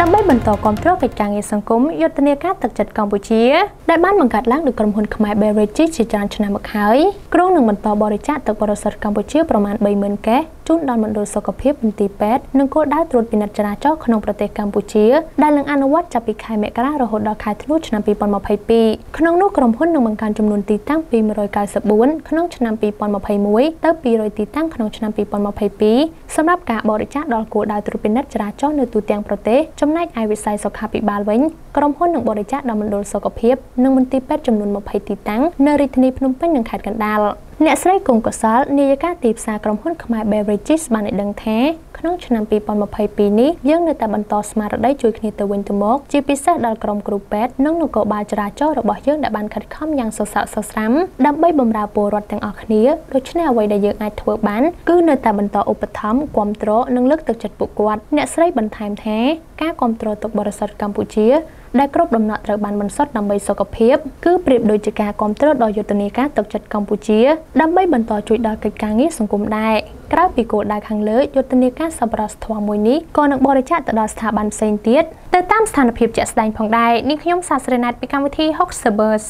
ដើម្បីបន្តគ្រប់គ្រងកិច្ចការងារសង្គមយុទ្ធនាការទឹកចិត្តកម្ពុជាដែលបានបង្កើតឡើងដោយក្រុមហ៊ុនខ្មែរ Beverages ជាច្រើនឆ្នាំមកហើយក្រុងនឹងបន្តបរិច្ចាគទឹកបរិសុទ្ធកម្ពុជាប្រមាណ30,000កេស ជូនដល់មណ្ឌលសុខភាពមន្ទីរពេទ្យនិងគោលដៅត្រួតពិនិត្យចរាចរណ៍ក្នុងប្រទេសកម្ពុជាដែលនឹងអនុវត្តចាប់ពីខែមករារហូតដល់ខែធ្នូឆ្នាំ2022ក្នុងនោះក្រុមហ៊ុននឹងបង្កើនចំនួនទីតាំងពី194ក្នុងឆ្នាំ2021ទៅ200ទីតាំងក្នុងឆ្នាំ2022សម្រាប់ការបរិច្ចាគដល់គោលដៅត្រួតពិនិត្យចរាចរណ៍នៅទូទាំងប្រទេសចំណែកឯវិស័យសុខាភិបាលវិញក្រុមហ៊ុននឹងបរិច្ចាគដល់មណ្ឌលសុខភាពនិងមន្ទីរពេទ្យចំនួន20ទីតាំងនៅរាជធានីភ្នំពេញនិងខេត្តកណ្ដាល អ្នកស្រីគង់កសលនាយិកាទីផ្សារក្រុមហ៊ុនខ្មែរ Beverages បានឲ្យដឹងថា ក្នុងឆ្នាំ2022នេះយើងនៅតែបន្តស្មារតីជួយគ្នាទៅវិញទៅមកជាពិសេសដល់ក្រុមគ្រូពេទ្យនិងនគរបាលចរាចរណ៍របស់យើងដែលបានខិតខំយ៉ាងសស្រាក់សស្រាំដើម្បីបម្រើពលរដ្ឋទាំងអស់គ្នាដូច្នេះអ្វីដែលយើងអាចធ្វើបានគឺនៅតែបន្តឧបត្ថម្ភគ្រប់គ្រងនិងលើកទឹកចិត្តពួកគាត់អ្នកស្រីបន្ថែមថាការគ្រប់គ្រងទុកបរិស័ទកម្ពុជាដែលគ្រប់ដំណក់ត្រូវបានបន្សុទ្ធដើម្បីសុខភាពគឺប្រៀបដូចជាការគ្រប់គ្រងដល់យុទ្ធនាការទឹកចិត្តកម្ពុជាដើម្បីបន្តជួយដល់កិច្ចការងារសង្គមដែរក្រៅពីគោលដៅខាងលើយុទ្ធនាការសប្បុរសធម៌មួយនេះក៏នឹងបរិច្ចាគទៅដល់ស្ថាប័នផ្សេងទៀតទៅតាមស្ថានភាពជាក់ស្ដែងផងដែរនេះខ្ញុំសាស្ត្រីណាតពីកម្មវិធី Hoxabers